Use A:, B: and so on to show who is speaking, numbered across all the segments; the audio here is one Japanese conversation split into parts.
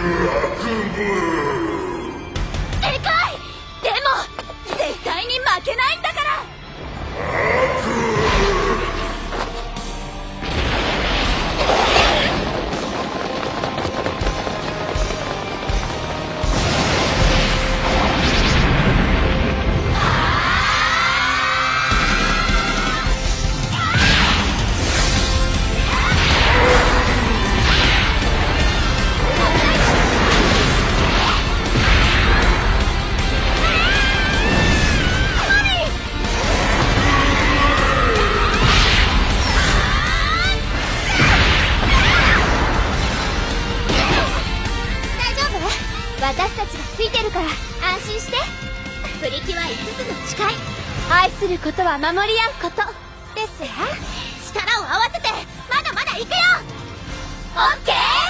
A: Timber! 私たちがついてるから安心して。プリキュア5つの誓い。愛することは守り合うことですわ力を合わせてまだまだいくよ。オッケー！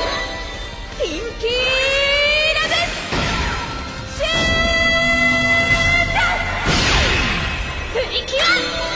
A: 行きよ